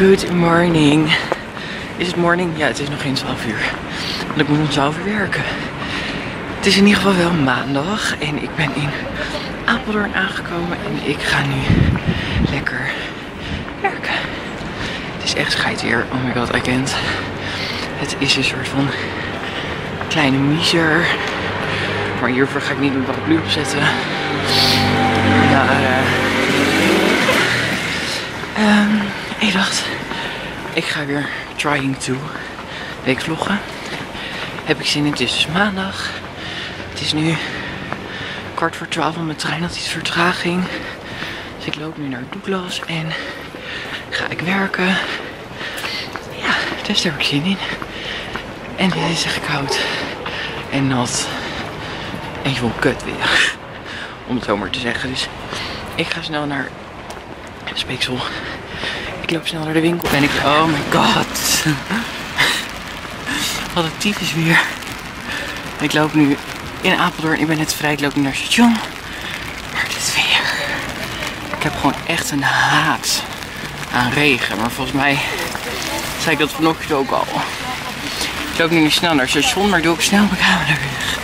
Good morning. Is het morning? Ja, het is nog geen 12 uur. Want ik moet om 12 uur werken. Het is in ieder geval wel maandag en ik ben in Apeldoorn aangekomen en ik ga nu lekker werken. Het is echt scheid weer. Oh my god, I can't. Het is een soort van kleine miser. Maar hiervoor ga ik niet mijn paraplu opzetten. Maar, eh ehm, ik dacht, ik ga weer trying to weekvloggen. Heb ik zin in, het is dus maandag. Het is nu kwart voor twaalf, mijn trein had iets vertraging. Dus ik loop nu naar Douglas en ga ik werken. Ja, dus daar heb ik zin in. En het is echt koud en nat. En gewoon kut weer. Om het zo maar te zeggen. Dus ik ga snel naar Speeksel. Ik loop snel naar de winkel en ik... Oh my god. Wat een typisch weer. Ik loop nu in Apeldoorn. Ik ben net vrij. Ik loop nu naar station. Maar dit weer. Ik heb gewoon echt een haat aan regen. Maar volgens mij zei ik dat vanochtend ook al. Ik loop nu snel naar het station, maar doe ik snel mijn camera weg.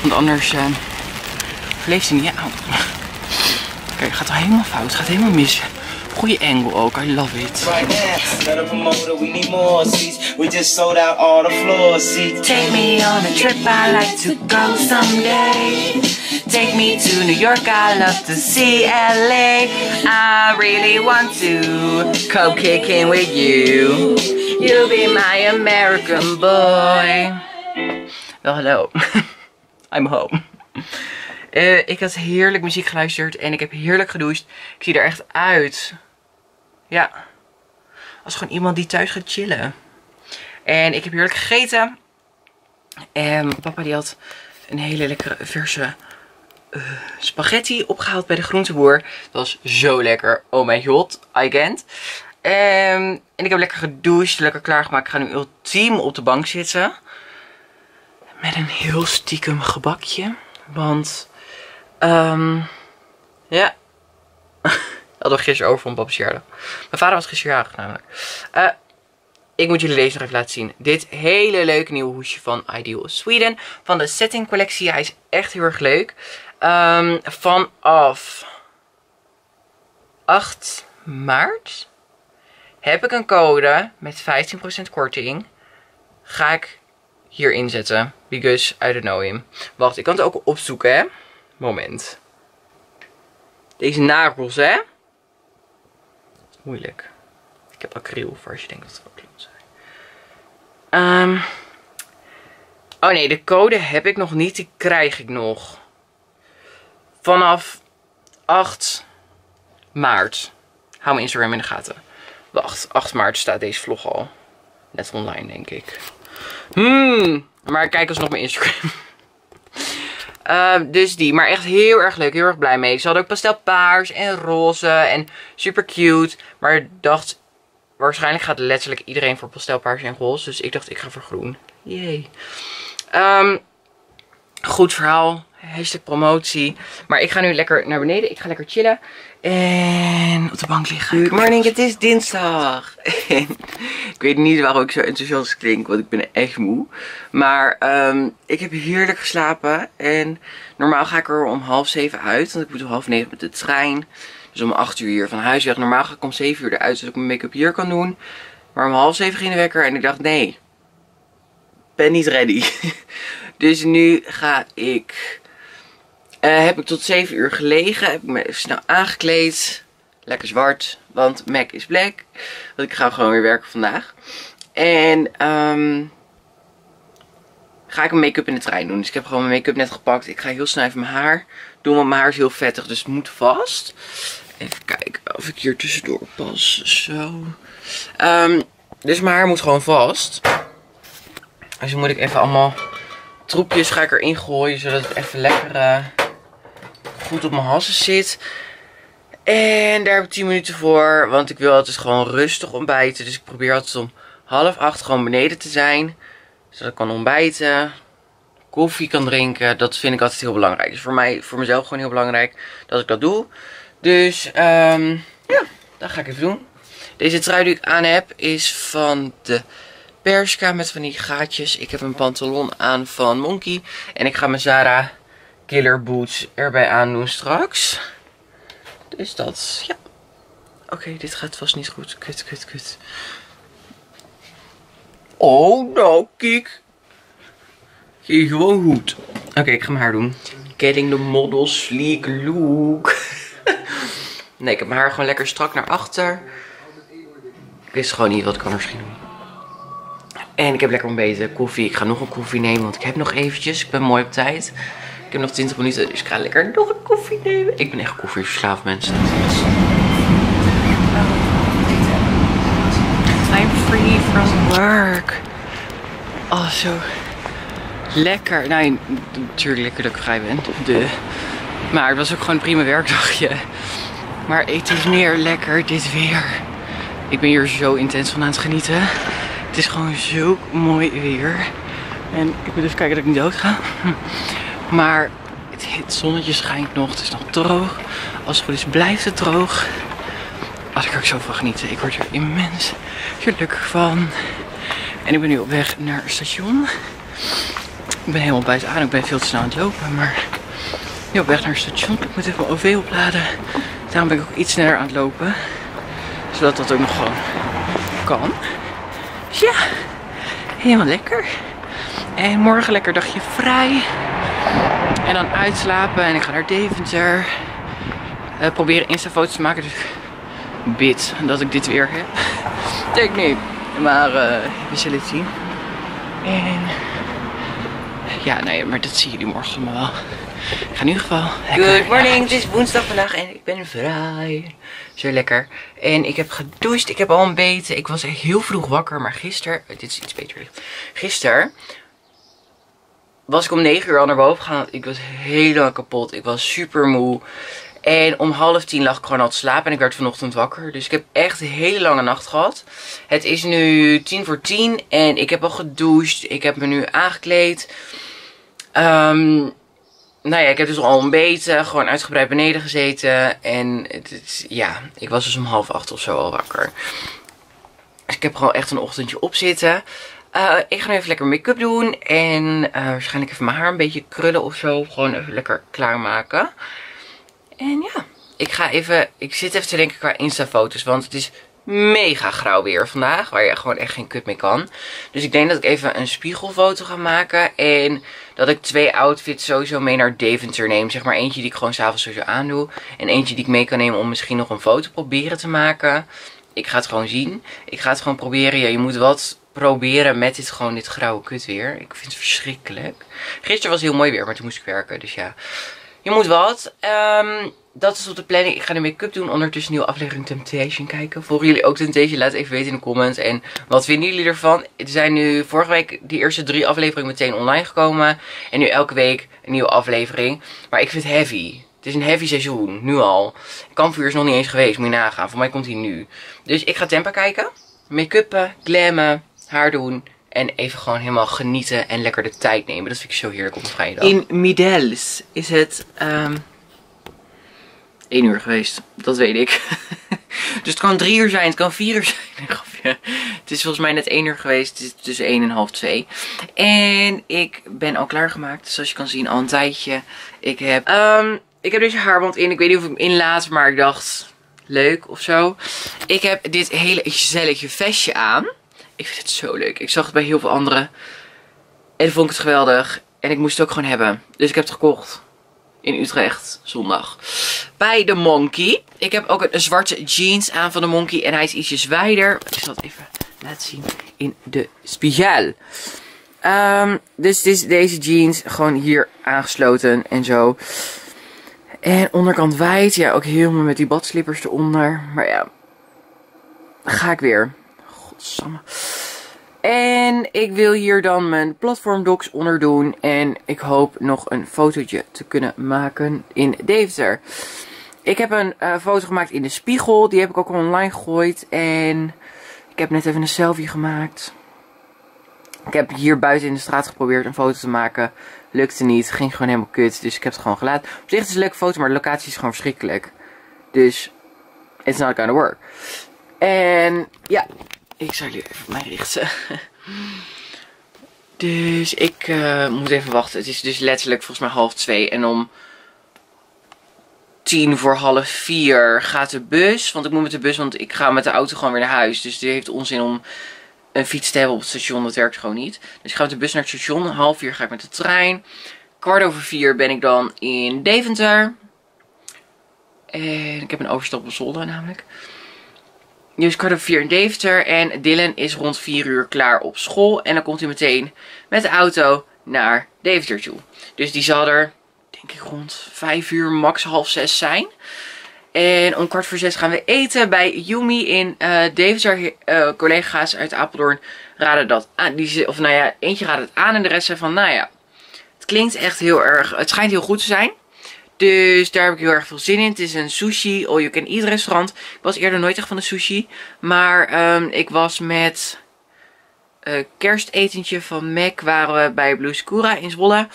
Want anders uh, leeft hij niet aan. Kijk, het gaat al helemaal fout. Het gaat helemaal mis. Goeie angle ook. I love it. Right now, not promoter, we need more seats. We just sold out all the floor seats. Take me on a trip, I like to go someday. Take me to New York, I love to see LA. I really want to go kicking with you. You'll be my American boy. Wel, hallo. I'm home. Eh, ik had heerlijk muziek geluisterd en ik heb heerlijk gedoucht. Ik zie er echt uit. Ja. Als gewoon iemand die thuis gaat chillen. En ik heb heerlijk gegeten. En papa die had een hele lekkere verse eh, spaghetti opgehaald bij de groenteboer. Dat was zo lekker. Oh my god, I can't. Ehm, en ik heb lekker gedoucht, lekker klaargemaakt. Ik ga nu ultiem op de bank zitten. Met een heel stiekem gebakje. Want, ehm ja. Hadden we gisteren over van papa's. Mijn vader was gisteren jarig namelijk. Eh, ik moet jullie deze nog even laten zien. Dit hele leuke nieuwe hoesje van Ideal Sweden. Van de Setting collectie. Hij is echt heel erg leuk. Ehm, vanaf 8 maart heb ik een code met 15% korting. Ga ik hier inzetten. Because I don't know him. Wacht, ik kan het ook opzoeken, hè. Moment. Deze nagels, hè. Moeilijk. Ik heb acryl voor als je denkt dat het acryl zijn. Ehm. oh nee, de code heb ik nog niet. Die krijg ik nog. Vanaf 8 maart. Hou mijn Instagram in de gaten. Wacht, 8 maart staat deze vlog al. Net online, denk ik. Hmm. Maar kijk alsnog mijn Instagram. Uh, dus die. Maar echt heel erg leuk. Heel erg blij mee. Ze hadden ook pastelpaars en roze. En super cute. Maar ik dacht... Waarschijnlijk gaat letterlijk iedereen voor pastelpaars en roze. Dus ik dacht ik ga voor groen. Yay. Um, goed verhaal. Hashtag promotie. Maar ik ga nu lekker naar beneden. Ik ga lekker chillen. En op de bank liggen. Good morning, het is dinsdag. Ik weet niet waarom ik zo enthousiast klink, want ik ben echt moe. Maar um, ik heb heerlijk geslapen. En normaal ga ik er om half zeven uit, want ik moet om half negen met de trein. Dus om acht uur hier van huis weg. Normaal ga ik om zeven uur eruit, zodat ik mijn make-up hier kan doen. Maar om half zeven ging de wekker en ik dacht, nee, ben niet ready. dus nu ga ik... Uh, heb ik tot 7 uur gelegen. Heb ik me snel aangekleed. Lekker zwart. Want Mac is black. Want ik ga gewoon weer werken vandaag. En um, ga ik mijn make-up in de trein doen. Dus ik heb gewoon mijn make-up net gepakt. Ik ga heel snel even mijn haar doen. Want mijn haar is heel vettig. Dus het moet vast. Even kijken of ik hier tussendoor pas. Zo. Um, dus mijn haar moet gewoon vast. Dus dan moet ik even allemaal troepjes ga ik erin gooien. Zodat het even lekker... Uh, op mijn hassen zit. En daar heb ik 10 minuten voor. Want ik wil altijd gewoon rustig ontbijten. Dus ik probeer altijd om half acht gewoon beneden te zijn. Zodat ik kan ontbijten. Koffie kan drinken. Dat vind ik altijd heel belangrijk. Dus voor mij, voor mezelf gewoon heel belangrijk dat ik dat doe. Dus um, ja, dat ga ik even doen. Deze trui die ik aan heb is van de Bershka met van die gaatjes. Ik heb een pantalon aan van Monkey. En ik ga mijn Zara Killer Boots erbij aandoen straks. Dus dat, ja. Oké, dit gaat vast niet goed. Kut, kut, kut. Oh, nou, kijk. Ging gewoon goed. Oké, ik ga mijn haar doen. Getting the model sleek look. nee, ik heb mijn haar gewoon lekker strak naar achter. Ik wist gewoon niet wat ik anders ging doen. En ik heb lekker ontbeten. Koffie. Ik ga nog een koffie nemen, want ik heb nog eventjes. Ik ben mooi op tijd. Heb nog 20 minuten, dus ik ga lekker nog een koffie nemen. Ik ben echt koffieverslaafd, mensen. I'm free from work. Oh, zo lekker. Nou, natuurlijk lekker dat ik vrij ben. De. Maar het was ook gewoon een prima werkdagje. Maar het is meer lekker dit weer. Ik ben hier zo intens van aan het genieten. Het is gewoon zo mooi weer. En ik moet even kijken dat ik niet dood ga. Maar het, zonnetje schijnt nog. Het is nog droog. Als het goed is blijft het droog. Als ik er ook zo van genieten. Ik word er immens gelukkig van. En ik ben nu op weg naar het station. Ik ben helemaal bij het aan. Ik ben veel te snel aan het lopen. Maar nu op weg naar het station. Ik moet even mijn OV opladen. Daarom ben ik ook iets sneller aan het lopen. Zodat dat ook nog gewoon kan. Dus ja, helemaal lekker. En morgen lekker dagje vrij. En dan uitslapen. En ik ga naar Deventer. Uh, proberen Insta-foto's te maken. Dus bid dat ik dit weer heb. Denk niet. Maar uh, we zullen het zien. En ja, nee, maar dat zien jullie morgen allemaal wel. Ik ga in ieder geval. Good morning, het is woensdag vandaag en ik ben vrij. Zo lekker. En ik heb gedoucht, ik heb al ontbeten. Ik was heel vroeg wakker, maar gisteren, dit is iets beter licht. Gisteren was ik om 9 uur al naar boven gegaan. Ik was helemaal kapot. Ik was super moe. En om half tien lag ik gewoon al te slapen en ik werd vanochtend wakker. Dus ik heb echt een hele lange nacht gehad. Het is nu tien voor tien en ik heb al gedoucht. Ik heb me nu aangekleed. Um, nou ja, ik heb dus al ontbeten, gewoon uitgebreid beneden gezeten. En het, ja, ik was dus om half acht of zo al wakker. Dus ik heb gewoon echt een ochtendje op zitten. Uh, ik ga nu even lekker make-up doen. En uh, waarschijnlijk even mijn haar een beetje krullen of zo. Gewoon even lekker klaarmaken. En ja, ik ga even, ik zit even te denken qua Insta-foto's. Want het is mega grauw weer vandaag. Waar je gewoon echt geen kut mee kan. Dus ik denk dat ik even een spiegelfoto ga maken. En dat ik twee outfits sowieso mee naar Deventer neem. Zeg maar eentje die ik gewoon s'avonds sowieso aandoe. En eentje die ik mee kan nemen om misschien nog een foto proberen te maken. Ik ga het gewoon zien. Ik ga het gewoon proberen. Ja, je moet wat proberen met dit gewoon dit grauwe kut weer. Ik vind het verschrikkelijk. Gisteren was heel mooi weer, maar toen moest ik werken. Dus ja, je moet wat. Um, dat is op de planning. Ik ga de make-up doen. Ondertussen nieuwe aflevering Temptation kijken. Volgen jullie ook Temptation? Laat even weten in de comments. En wat vinden jullie ervan? Er zijn nu vorige week die eerste drie afleveringen meteen online gekomen. En nu elke week een nieuwe aflevering. Maar ik vind het heavy. Het is een heavy seizoen. Nu al. Kampvuur is nog niet eens geweest. Moet je nagaan. Voor mij komt hij nu. Dus ik ga Tempa kijken. Make-uppen, glammen, haar doen. En even gewoon helemaal genieten en lekker de tijd nemen. Dat vind ik zo heerlijk op een vrijdag. In Midels is het... Um 1 uur geweest. Dat weet ik. dus het kan 3 uur zijn, het kan 4 uur zijn. het is volgens mij net 1 uur geweest. Het is tussen 1 en half 2. En ik ben al klaargemaakt. Zoals je kan zien al een tijdje. Ik heb, um, ik heb deze haarband in. Ik weet niet of ik hem inlaat, maar ik dacht leuk of zo. Ik heb dit hele gezellige vestje aan. Ik vind het zo leuk. Ik zag het bij heel veel anderen. En vond ik het geweldig. En ik moest het ook gewoon hebben. Dus ik heb het gekocht in Utrecht zondag. Bij de Monkey. Ik heb ook een zwarte jeans aan van de Monkey. En hij is ietsjes wijder. Ik zal het even laten zien in de spiegel. Um, dus dit is deze jeans gewoon hier aangesloten en zo. En onderkant wijd. Ja, ook helemaal met die badslippers eronder. Maar ja, ga ik weer. Godsamme. En ik wil hier dan mijn platformdocs onder doen. En ik hoop nog een fotootje te kunnen maken in Deventer. Ik heb een uh, foto gemaakt in de spiegel. Die heb ik ook online gegooid. En ik heb net even een selfie gemaakt. Ik heb hier buiten in de straat geprobeerd een foto te maken. Lukte niet. Ging gewoon helemaal kut. Dus ik heb het gewoon gelaten. Op zich is het een leuke foto. Maar de locatie is gewoon verschrikkelijk. Dus it's not gonna work. En ja, ik zal jullie even mij richten. Dus ik eh, moet even wachten. Het is dus letterlijk volgens mij half twee. En om tien voor half vier gaat de bus. Want ik moet met de bus, want ik ga met de auto gewoon weer naar huis. Dus het heeft onzin om een fiets te hebben op het station. Dat werkt gewoon niet. Dus ik ga met de bus naar het station. Half vier ga ik met de trein. Kwart over vier ben ik dan in Deventer. En ik heb een overstap op zolder namelijk. Dus kwart over vier in Deventer. En Dylan is rond vier uur klaar op school. En dan komt hij meteen met de auto naar Deventer toe. Dus die zal er, denk ik, rond vijf uur, max half zes zijn. En om kwart voor zes gaan we eten bij Yumi in uh, Deventer. Uh, collega's uit Apeldoorn raden dat aan. Die, of nou ja, eentje raadt het aan en de rest zei van, nou ja, het klinkt echt heel erg, het schijnt heel goed te zijn. Dus daar heb ik heel erg veel zin in. Het is een sushi all you can eat restaurant. Ik was eerder nooit echt van de sushi. Maar um, ik was met uh, kerstetentje van Mac waren we bij Blue Scura in Zwolle.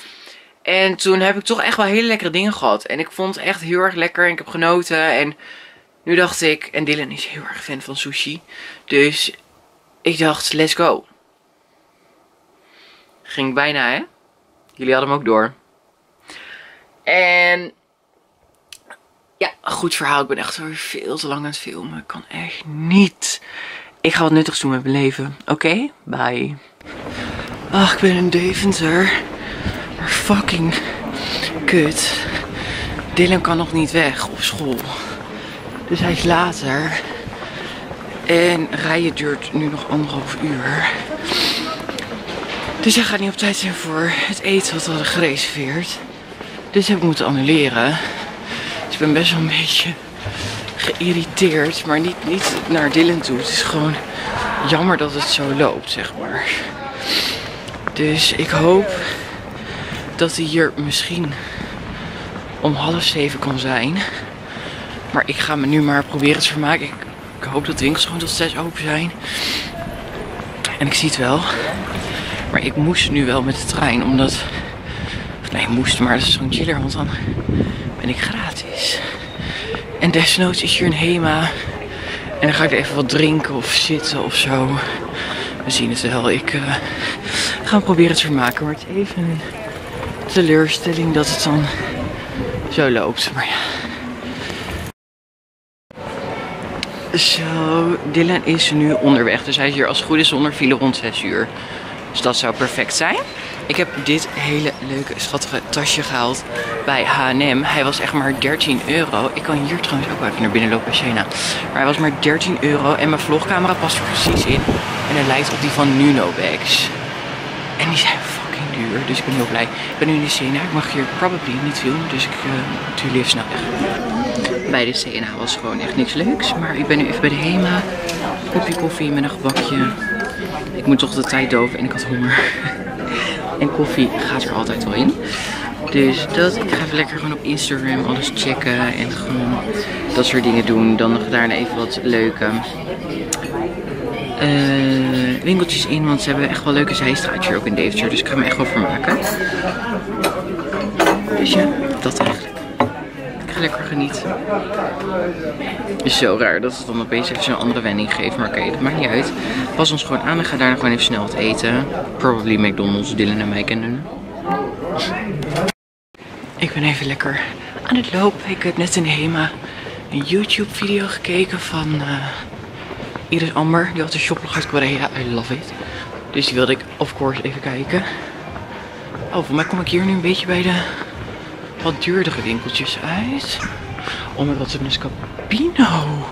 En toen heb ik toch echt wel hele lekkere dingen gehad. En ik vond het echt heel erg lekker en ik heb genoten. En nu dacht ik, en Dylan is heel erg fan van sushi. Dus ik dacht, let's go. Ging bijna hè. Jullie hadden hem ook door. En ja, goed verhaal. Ik ben echt weer veel te lang aan het filmen. Ik kan echt niet. Ik ga wat nuttigs doen met mijn leven. Oké? Bye. Ach, ik ben in Deventer. Fucking kut. Dylan kan nog niet weg op school. Dus hij is later. En rijden duurt nu nog anderhalf uur. Dus hij gaat niet op tijd zijn voor het eten wat we hadden gereserveerd. Dus heb ik moeten annuleren. Dus ik ben best wel een beetje geïrriteerd. Maar niet, niet naar Dylan toe. Het is gewoon jammer dat het zo loopt, zeg maar. Dus ik hoop dat hij hier misschien om half zeven kan zijn. Maar ik ga me nu maar proberen te vermaken. Ik, ik hoop dat de winkels gewoon tot zes open zijn. En ik zie het wel. Maar ik moest nu wel met de trein, omdat... Nee, moest, maar dat is zo'n chiller, want dan ben ik gratis. En desnoods is hier een HEMA. En dan ga ik even wat drinken of zitten of zo. We zien het wel. Ik uh, ga proberen te vermaken. Maar het even teleurstelling dat het dan zo loopt. Maar ja. Zo, Dylan is nu onderweg. Dus hij is hier als het goed is zonder file rond 6 uur. Dus dat zou perfect zijn. Ik heb dit hele leuke, schattige tasje gehaald bij H&M. Hij was echt maar 13 euro. Ik kan hier trouwens ook even naar binnen lopen bij. Maar hij was maar 13 euro en mijn vlogcamera past er precies in. En hij lijkt op die van Nuno Bags. En die zijn dus ik ben heel blij. Ik ben nu in de CNA. Ik mag hier probably niet filmen, dus ik uh, doe jullie even snel weg. Bij de CNA was gewoon echt niks leuks. Maar ik ben nu even bij de HEMA. Kopje koffie met een gebakje. Ik moet toch de tijd doven en ik had honger. En koffie gaat er altijd wel in. Dus dat, ik ga even lekker gewoon op Instagram alles checken en gewoon dat soort dingen doen. Dan daarna even wat leuke uh, winkeltjes in, want ze hebben echt wel leuke zijstraatjes ook in Deventer. Dus ik ga me echt wel vermaken. Dus ja, dat eigenlijk. Ik ga lekker genieten. Is zo raar dat het dan opeens even zo'n andere wending geeft. Maar oké, dat maakt niet uit. Pas ons gewoon aan en ga daarna gewoon even snel wat eten. Probably McDonald's, Dylan en mij kennen. Ik ben even lekker aan het lopen. Ik heb net in Hema een YouTube video gekeken van uh, Iris Amber. Die had een shoplog uit Korea. I love it. Dus die wilde ik of course even kijken. Oh, voor mij kom ik hier nu een beetje bij de wat duurdere winkeltjes uit. Oh my god, ze hebben een.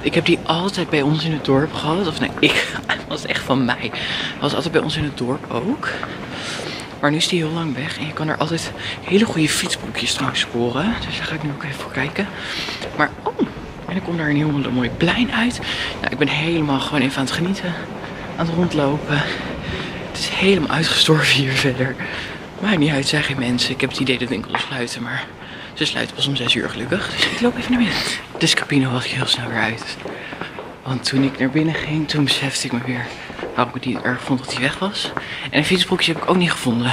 Ik heb die altijd bij ons in het dorp gehad. Of nee, ik was echt van mij. Was altijd bij ons in het dorp ook. Maar nu is die heel lang weg. En je kan er altijd hele goede fietsbroekjes trouwens scoren. Dus daar ga ik nu ook even voor kijken. Maar, oh. En ik kom daar een heel mooi plein uit. Nou, ik ben helemaal gewoon even aan het genieten. Aan het rondlopen. Het is helemaal uitgestorven hier verder. Maakt niet uit, zijn geen mensen. Ik heb het idee dat winkels sluiten, maar ze sluiten pas om 6 uur gelukkig. Dus ik loop even naar binnen. De Scapino was ik heel snel weer uit. Want toen ik naar binnen ging, toen besefte ik me weer waarom ik het niet erg vond dat hij weg was. En een fietsbroekje heb ik ook niet gevonden.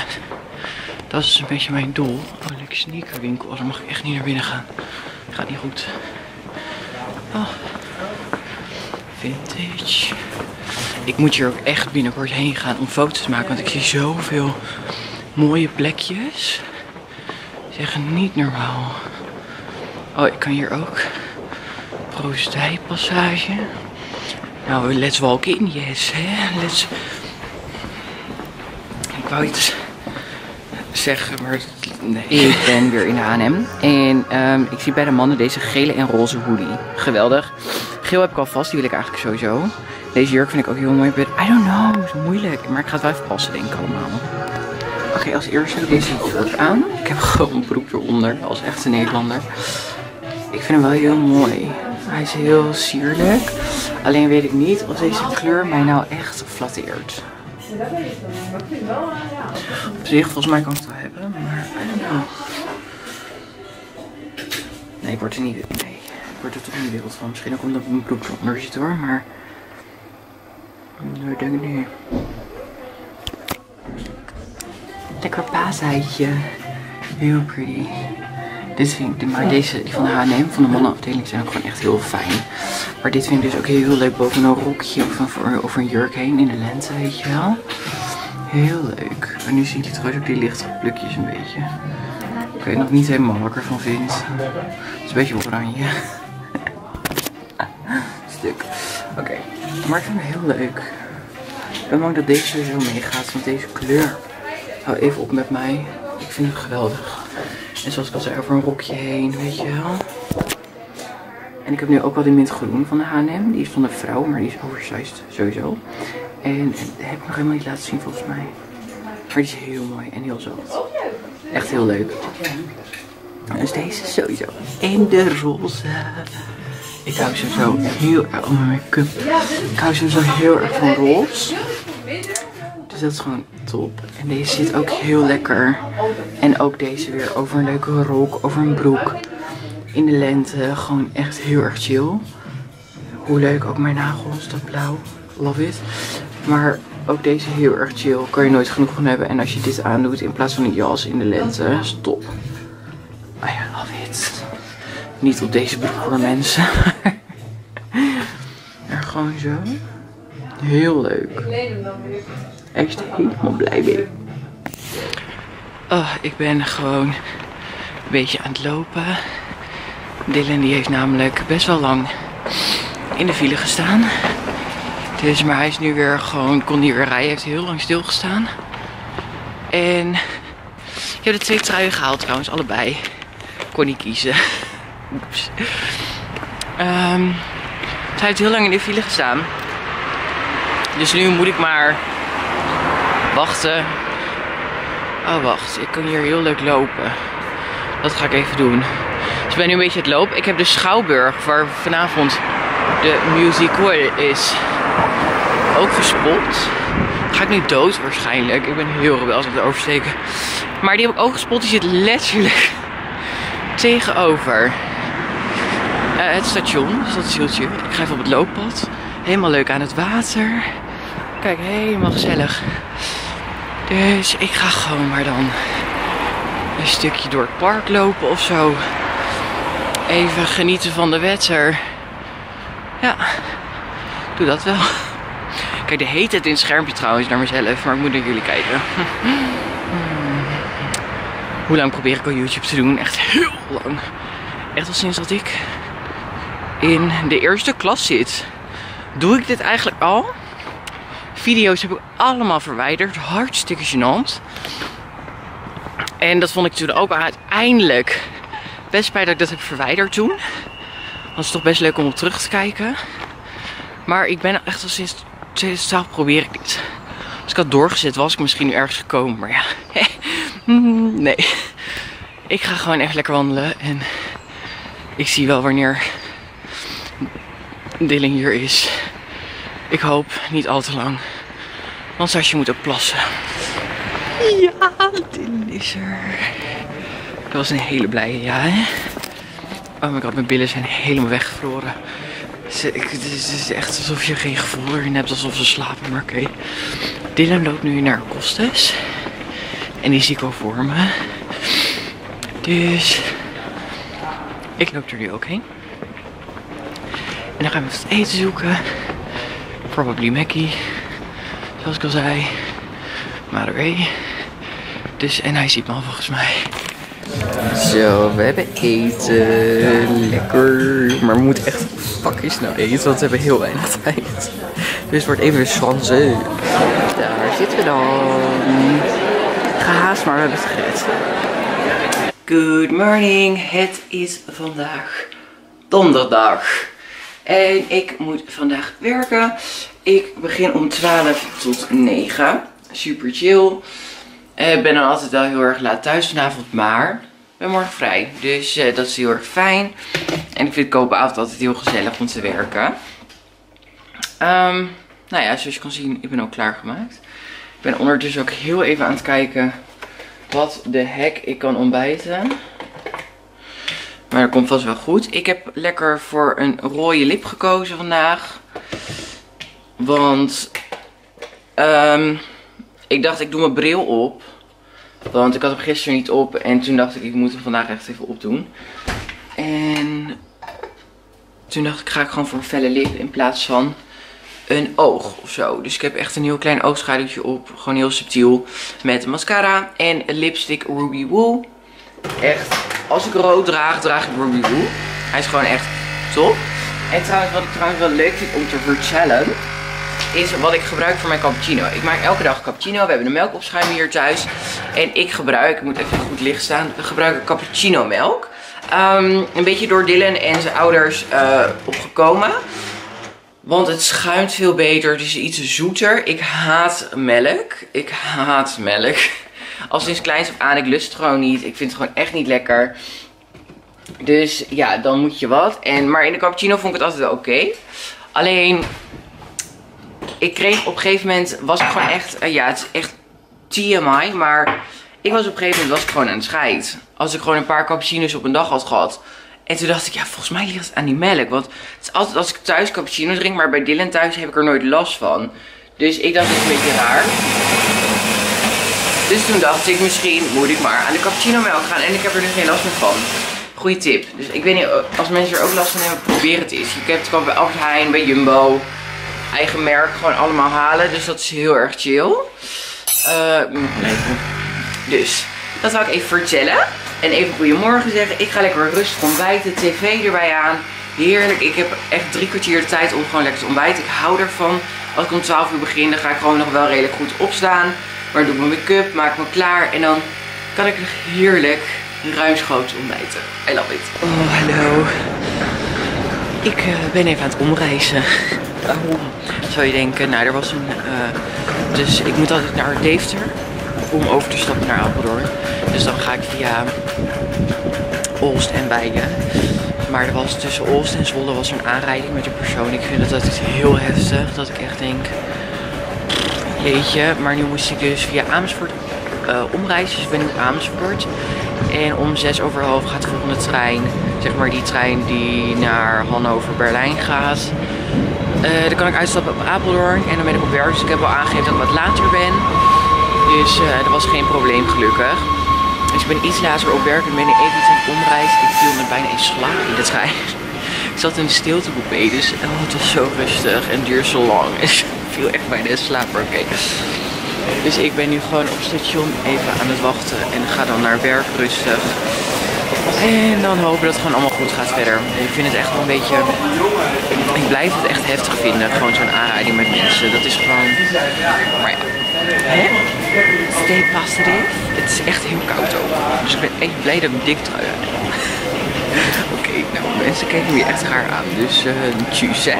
Dat is een beetje mijn doel. Oh, lekker sneakerwinkel. Oh, dan mag ik echt niet naar binnen gaan. Gaat niet goed. Oh. Vintage. Ik moet hier ook echt binnenkort heen gaan om foto's te maken. Want ik zie zoveel mooie plekjes. Zeg niet normaal. Oh, ik kan hier ook. Proostijpassage. Nou, let's walk in, yes. Hè? Let's... Ik wou iets zeggen, maar. Ik ben weer in H&M. En ehm, ik zie bij de mannen deze gele en roze hoodie. Geweldig. Geel heb ik al vast, die wil ik eigenlijk sowieso. Deze jurk vind ik ook heel mooi. But I don't know, is moeilijk. Maar ik ga het wel even passen, denk ik allemaal. Oké, als eerste deze jurk aan. Ik heb gewoon een broek eronder, als echte Nederlander. Ik vind hem wel heel mooi. Hij is heel sierlijk. Alleen weet ik niet of deze kleur mij nou echt flatteert. Op zich, volgens mij kan ik het wel hebben, maar. Nee, ik word er niet, nee, ik word er toch niet wild van. Misschien ook omdat mijn broek eronder zit hoor, maar... Nee, denk ik niet. Lekker paashuisje. Heel pretty. Dit vind ik, maar deze die van de H&M, van de mannenafdeling, zijn ook gewoon echt heel fijn. Maar dit vind ik dus ook heel leuk boven een rokje of over, over een jurk heen in de lente, weet je wel. Heel leuk. En nu zie je trouwens ook die lichte plukjes een beetje. Ik weet nog niet helemaal wat ik ervan vind. Het is een beetje oranje. Stuk. Oké, maar ik vind het heel leuk. Ik ben bang dat deze sowieso meegaat met deze kleur. Hou even op met mij. Ik vind het geweldig. En zoals ik al zei, over een rokje heen, weet je wel. En ik heb nu ook wel die mintgroen van de H&M. Die is van de vrouw, maar die is oversized sowieso. En, heb ik nog helemaal niet laten zien volgens mij. Maar die is heel mooi en heel zacht. Echt heel leuk. Dus deze sowieso. En de roze. Ik hou sowieso heel erg van mijn make-up. Ik hou sowieso heel erg van roze. Dus dat is gewoon top. En deze zit ook heel lekker. En ook deze weer over een leuke rok, over een broek. In de lente. Gewoon echt heel erg chill. Hoe leuk ook mijn nagels, dat blauw. Love it. Maar ook deze heel erg chill. Kan je nooit genoeg van hebben. En als je dit aandoet in plaats van een jas in de lente. Stop. I love it. Niet op deze broek voor mensen. maar gewoon zo. Heel leuk. Echt helemaal blij mee. Oh, ik ben gewoon een beetje aan het lopen. Dylan die heeft namelijk best wel lang in de file gestaan. Dus, maar hij is nu weer gewoon, kon niet weer rijden. Hij heeft heel lang stilgestaan. En ik heb de twee truien gehaald trouwens, allebei. Kon niet kiezen. Oeps. Ehm, hij heeft heel lang in de file gestaan. Dus nu moet ik maar wachten. Oh, wacht. Ik kan hier heel leuk lopen. Dat ga ik even doen. Dus ik ben nu een beetje het lopen. Ik heb de Schouwburg, waar vanavond de musical is, ook gespot. Ga ik nu dood waarschijnlijk. Ik ben heel rebels aan het oversteken. Maar die heb ik ook gespot. Die zit letterlijk tegenover uh, het station. Dus dat is. Ik ga even op het looppad. Helemaal leuk aan het water. Kijk, helemaal gezellig. Dus ik ga gewoon maar dan een stukje door het park lopen of zo. Even genieten van de wetter. Ja, doe dat wel. Kijk, de heet het in het schermpje trouwens naar mezelf, maar ik moet naar jullie kijken. Hoe lang probeer ik al YouTube te doen? Echt heel lang. Echt al sinds dat ik in de eerste klas zit. Doe ik dit eigenlijk al? Video's heb ik allemaal verwijderd. Hartstikke gênant. En dat vond ik toen ook uiteindelijk best spijt dat ik dat heb verwijderd toen. Was het toch best leuk om op terug te kijken. Maar ik ben echt al sinds 2012 probeer ik dit. Als ik had doorgezet was ik misschien nu ergens gekomen. Maar ja, nee. Ik ga gewoon echt lekker wandelen. En ik zie wel wanneer Dilling hier is. Ik hoop niet al te lang. Want Sasje moet ook plassen. Ja, Dylan is er. Dat was een hele blije ja, hè? Oh my god, mijn billen zijn helemaal weggevroren. Het is echt alsof je geen gevoel erin hebt, alsof ze slapen, maar oké. Okay. Dylan loopt nu naar Costes. En die zie ik wel voor me. Dus ik loop er nu ook heen. En dan gaan we wat eten zoeken. Probably Mackie. Zoals ik al zei. Maar oké. Dus, en hij ziet me al volgens mij. Zo, we hebben eten. Lekker. Maar we moeten echt fucking snel eten, want we hebben heel weinig tijd. Dus het wordt even een chance. Daar zitten we dan. Gehaast, maar we hebben het gered. Good morning. Het is vandaag donderdag. En ik moet vandaag werken. Ik begin om 12 tot 9. Super chill. Ik ben dan altijd wel heel erg laat thuis vanavond, maar ik ben morgen vrij. Dus uh, dat is heel erg fijn. En ik vind koopavond altijd heel gezellig om te werken. Um, nou ja, zoals je kan zien, ik ben ook klaargemaakt. Ik ben ondertussen ook heel even aan het kijken wat de hek ik kan ontbijten. Maar dat komt vast wel goed. Ik heb lekker voor een rode lip gekozen vandaag. Want um, ik dacht ik doe mijn bril op. Want ik had hem gisteren niet op. En toen dacht ik ik moet hem vandaag echt even opdoen. En toen dacht ik ga ik gewoon voor een felle lip in plaats van een oog of zo. Dus ik heb echt een heel klein oogschaduwtje op. Gewoon heel subtiel. Met mascara en lipstick Ruby Woo. Echt, als ik rood draag, draag ik Ruby Woo. Hij is gewoon echt top. En trouwens, wat ik trouwens wel leuk vind om te vertellen, is wat ik gebruik voor mijn cappuccino. Ik maak elke dag cappuccino. We hebben een melkopschuim hier thuis. En ik gebruik, ik moet even goed licht staan, we gebruiken cappuccino melk. Um, een beetje door Dylan en zijn ouders uh, opgekomen. Want het schuimt veel beter. Het is iets zoeter. Ik haat melk. Ik haat melk. Al sinds kleins af aan. Ik lust het gewoon niet. Ik vind het gewoon echt niet lekker. Dus ja, dan moet je wat. En, maar in de cappuccino vond ik het altijd wel oké. Alleen, ik kreeg op een gegeven moment, was ik gewoon echt, uh, ja het is echt TMI. Maar ik was op een gegeven moment was ik gewoon aan het scheid. Als ik gewoon een paar cappuccino's op een dag had gehad. En toen dacht ik, ja, volgens mij ligt het aan die melk. Want het is altijd als ik thuis cappuccino drink, maar bij Dylan thuis heb ik er nooit last van. Dus ik dacht, dat is een beetje raar. Dus toen dacht ik, misschien moet ik maar aan de cappuccino melk gaan. En ik heb er nu geen last meer van. Goeie tip. Dus ik weet niet, als mensen er ook last van hebben, probeer het eens. Je kunt het gewoon bij Albert Heijn, bij Jumbo. Eigen merk, gewoon allemaal halen. Dus dat is heel erg chill. Uh, dus, dat wil ik even vertellen. En even goedemorgen zeggen. Ik ga lekker rustig ontbijten. TV erbij aan. Heerlijk. Ik heb echt drie kwartier de tijd om gewoon lekker te ontbijten. Ik hou ervan. Als ik om 12 uur begin, dan ga ik gewoon nog wel redelijk goed opstaan. Maar doe mijn make-up, maak me klaar. En dan kan ik heerlijk ruimschoots ontbijten. I love it. Oh, hallo. Ik uh, ben even aan het omreizen. Waarom? Zou je denken, nou er was een... Uh, dus ik moet altijd naar Deventer om over te stappen naar Apeldoorn. Dus dan ga ik via Olst en Wijgen. Maar er was tussen Olst en Zwolle was een aanrijding met een persoon. Ik vind dat is heel heftig. Dat ik echt denk, jeetje. Maar nu moest ik dus via Amersfoort uh, omreizen. Dus ik ben in Amersfoort. En om zes over half gaat de volgende trein. Zeg maar die trein die naar Hannover, Berlijn gaat. Uh, dan kan ik uitstappen op Apeldoorn. En dan ben ik op werk. Dus ik heb al aangegeven dat ik wat later ben. Dus dat was geen probleem gelukkig. Dus ik ben iets later op werk en ben ik even iets aan omreizen. Ik viel met bijna in slaap in de trein. Ik zat in de stiltecoupé, dus oh, het was zo rustig en duurde zo lang. viel echt bijna in slaap, oké. Dus ik ben nu gewoon op station even aan het wachten en ga dan naar werk rustig. En dan hopen dat het gewoon allemaal goed gaat verder. Ik vind het echt wel een beetje... Ik blijf het echt heftig vinden. Gewoon zo'n aanrijding met mensen. Dat is gewoon... Maar ja. Hè? Stay positive. Het is echt heel koud ook. Dus ik ben echt blij dat ik dik trui. Oké, nou mensen kijken weer echt raar aan. Dus uh, tjus hè.